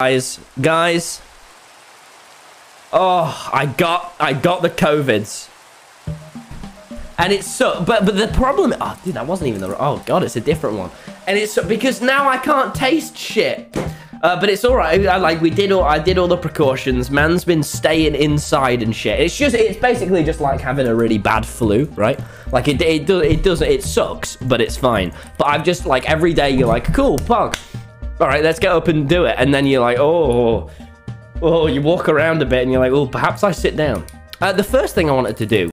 guys, guys. Oh, I got, I got the covids. And it's so, but but the problem, oh dude, that wasn't even the, oh god, it's a different one. And it's because now I can't taste shit. Uh, but it's all right. I, like we did all, I did all the precautions. Man's been staying inside and shit. It's just, it's basically just like having a really bad flu, right? Like it, it it does, it sucks, but it's fine. But I've just like every day you're like, cool, punk. All right, let's get up and do it. And then you're like, oh, oh, you walk around a bit and you're like, oh, perhaps I sit down. Uh, the first thing I wanted to do